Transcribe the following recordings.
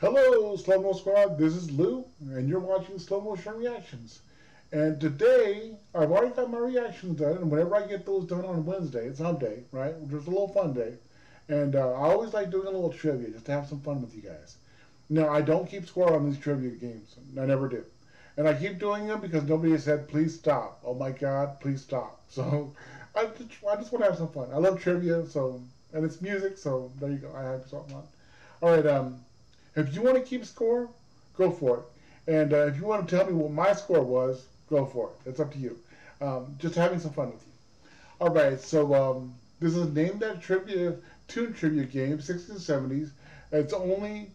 Hello, Slow Mo Squad. This is Lou, and you're watching Slow Motion Reactions. And today, I've already got my reactions done, and whenever I get those done on Wednesday, it's hump day, right? Just a little fun day. And uh, I always like doing a little trivia, just to have some fun with you guys. Now, I don't keep score on these trivia games. I never do. And I keep doing them because nobody has said, please stop. Oh my God, please stop. So I just, I just want to have some fun. I love trivia, so and it's music, so there you go. I have something on. All right, um, if you want to keep score, go for it. And uh, if you want to tell me what my score was, go for it. It's up to you. Um, just having some fun with you. All right, so um, this is named that trivia tune trivia game, 60s and 70s. It's only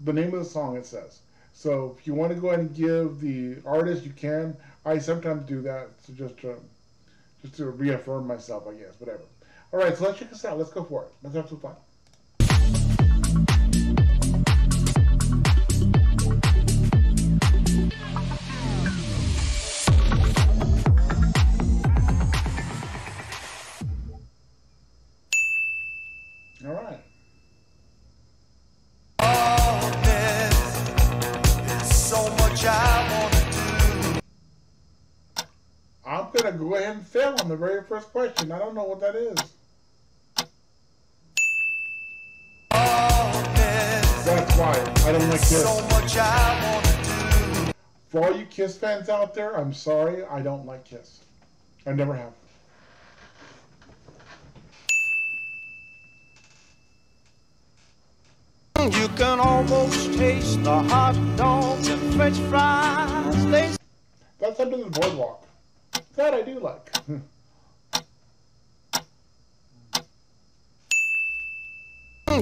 the name of the song it says. So if you want to go ahead and give the artist, you can. I sometimes do that, so just to, just to reaffirm myself, I guess, whatever. All right, so let's check this out. Let's go for it. Let's have some fun. Go ahead and fail on the very first question. I don't know what that is. That's why I don't like Kiss. So much I wanna do. For all you Kiss fans out there, I'm sorry, I don't like Kiss. I never have. You can almost taste the hot dogs and french fries. They That's under the boardwalk. That I do like.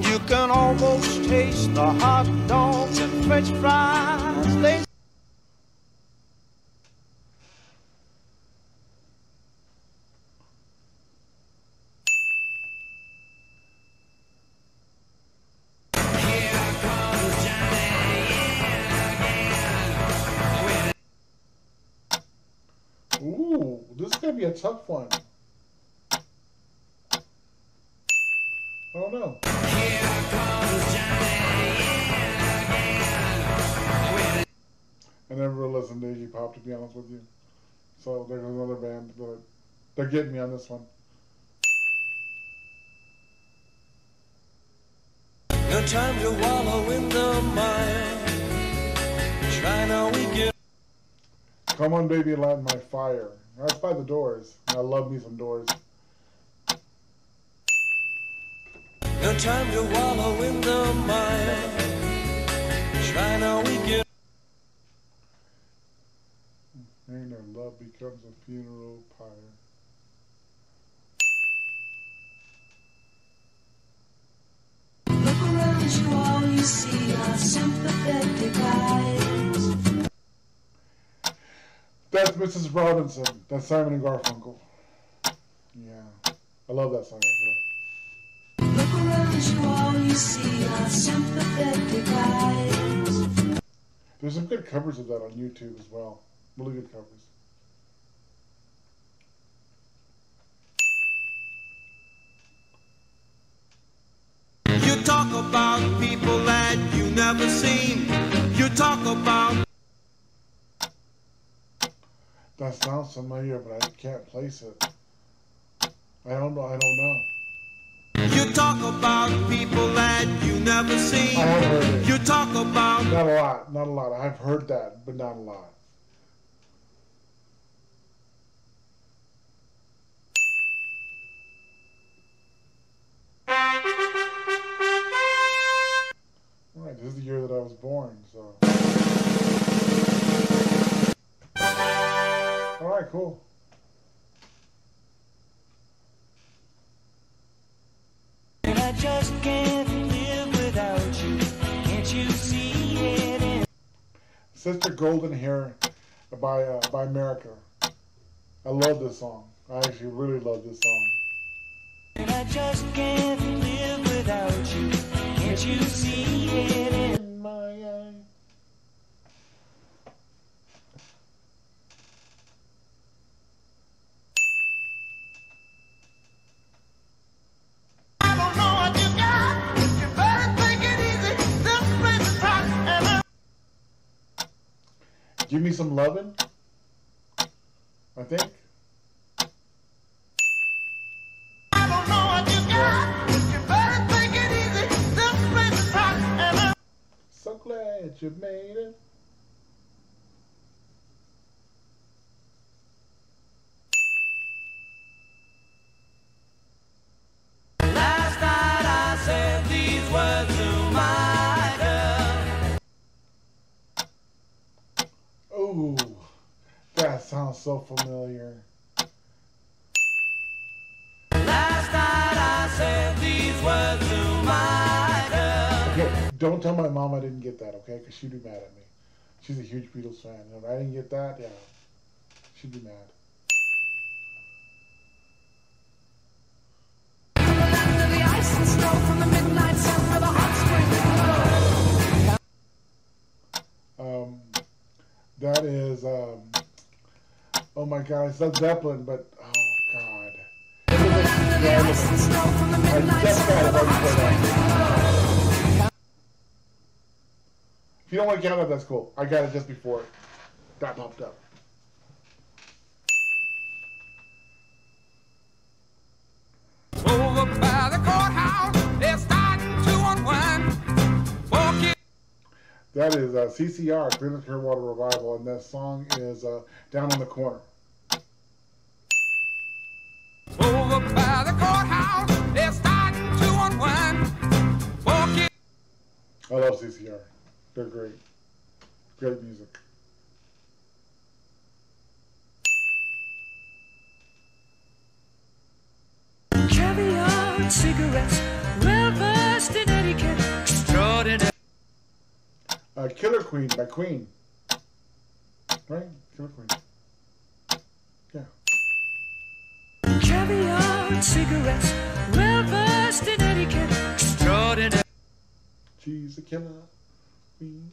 You can almost taste the hot dogs and french fries. Is gonna be a tough one. I don't know. I never really listened to Iggy Pop to be honest with you. So there's another band that they're getting me on this one. No time to wallow in the mire. Trying to weaken. Come on, baby, light my fire. That's by the Doors. I love me some Doors. No time to wallow in the mire. Trying to weaken. And our love becomes a funeral pyre. Look around you, all you see That's Mrs. Robinson. That's Simon and Garfunkel. Yeah, I love that song actually. Look around you, all you see are sympathetic eyes. There's some good covers of that on YouTube as well. Really good covers. You talk about people that you never seen. You talk about That sounds familiar, but I can't place it. I don't know. I don't know. you talk about people that you never seen. I have heard it. You talk about Not a lot. Not a lot. I've heard that, but not a lot. Sister Golden Hair by uh, by America. I love this song. I actually really love this song. And I just can't live without you. Can't you see it? Give me some lovin'. I think. I don't know what you got. You better take it easy. This place hot and I'm So glad you made it. So familiar. Okay, don't tell my mom I didn't get that, okay? Because she'd be mad at me. She's a huge Beatles fan. If I didn't get that, yeah, she'd be mad. Um, that is, um, oh my God, it's Led Zeppelin, but oh God. Under the ice and snow from the I midnight just sun got where it the right hot before springs that. If you don't want to count it, that's cool. I got it just before that popped up. Over by the courthouse, they're starting to unwind. Walking That is uh, CCR, Creedence Clearwater Revival, and that song is uh, Down on the Corner. over by the courthouse, they're starting to unwind. Walking I love CCR. They're great. Great music. Caviar and cigarettes, well versed in etiquette. extraordinary. Uh, Killer Queen by Queen. Right? Killer Queen. And cigarettes, well versed in etiquette. Extraordinary. She's a killer queen.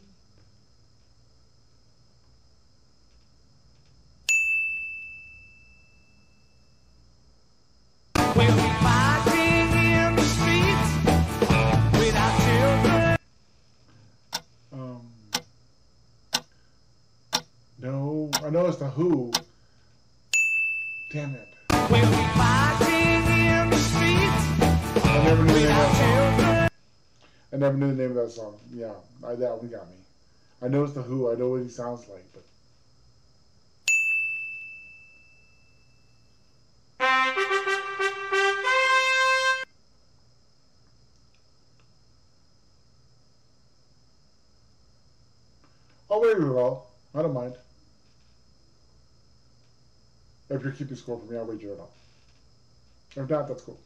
We'll be fighting in the streets with our children. Um, no, I know it's the Who. Damn it. I never knew the name of that song. I never knew the name of that song. Yeah, I, that one got me. I know it's the Who. I know what he sounds like, but I'll wait it all. I don't mind. If you're keeping score for me, I'll wager it all. If not, that's cool.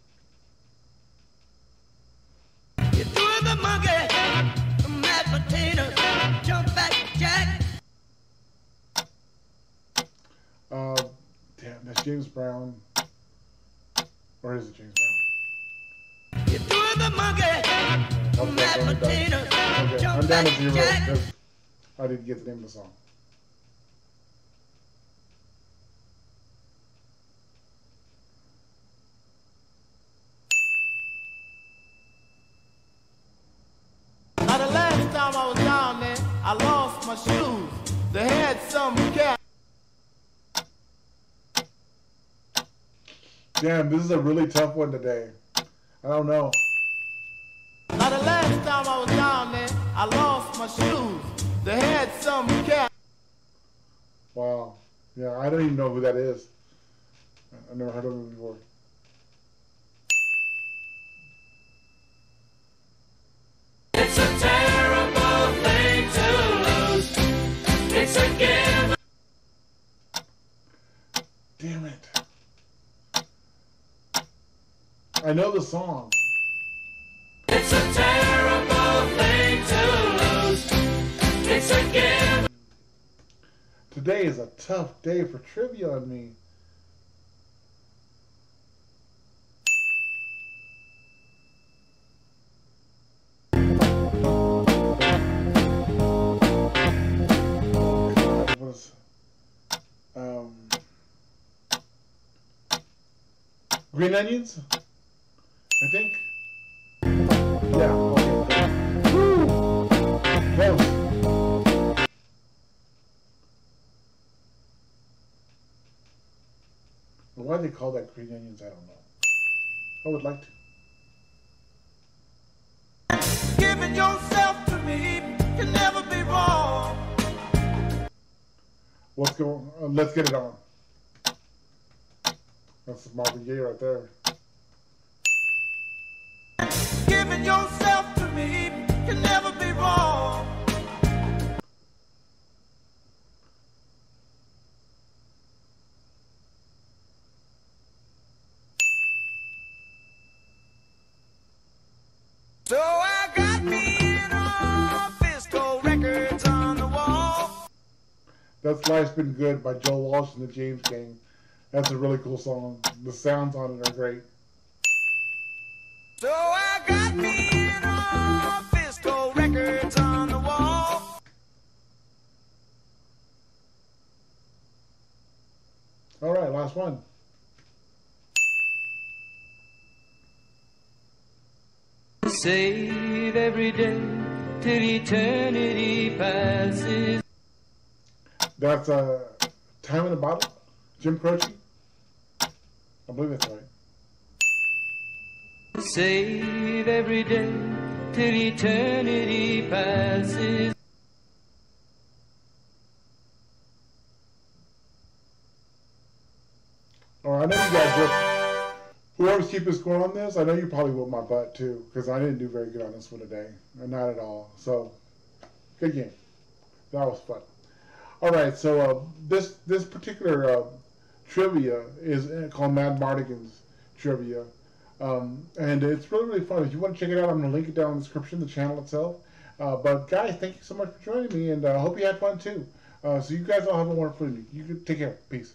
Uh, damn, that's James Brown. Or is it James Brown? You threw the monkey, the Okay, mashed I'm done. Okay, I'm down to zero because I didn't get the name of the song. Now the last time I was down there, I lost my shoes. They had some cat. Damn, this is a really tough one today. I don't know. Now the last time I was down there, I lost my shoes. They had some cat. Wow. Yeah, I don't even know who that is. I've never heard of him before. It's a terrible thing to lose. It's a given. Damn it. I know the song. It's a terrible thing to lose. It's a given. Today is a tough day for trivia on me. Was, um, green onions, I think. Yeah. Okay. Woo! Close. Why they call that green onions, I don't know. I would like to. Giving yourself to me can never be wrong. What's going on? Uh, let's get it on. That's Marvin Gaye right there. Giving yourself to me can never be wrong. So I got me in a Fisco records on the wall. That's Life's Been Good by Joe Walsh and the James Gang. That's a really cool song. The sounds on it are great. So All right, last one. Save every day till eternity passes. That's uh, Time in a Bottle, Jim Croce. I believe that's right. Save every day till eternity passes. All right, I know you guys just, whoever's keeping score on this, I know you probably whooped my butt too, because I didn't do very good on this one today. Not at all. So, good game. That was fun. All right, so uh, this this particular uh, trivia is uh, called Mad Martigan's trivia, um, and it's really really fun. If you want to check it out, I'm going to link it down in the description, the channel itself. Uh, but guys, thank you so much for joining me, and I uh, hope you had fun too. Uh, so you guys all have a wonderful evening. You take care. Peace.